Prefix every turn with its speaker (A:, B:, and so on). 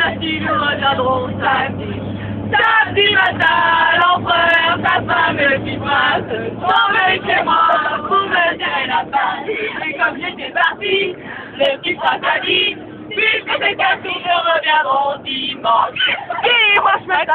A: dynastie, nous reviendrons samedi. Samedi matin, l'empereur, sa femme et le petit prince sont venus chez moi pour me tirer la partie. Et comme j'étais parti, le petit prince a dit, puisque c'est cassé, nous reviendrons dimanche. Dimanche matin,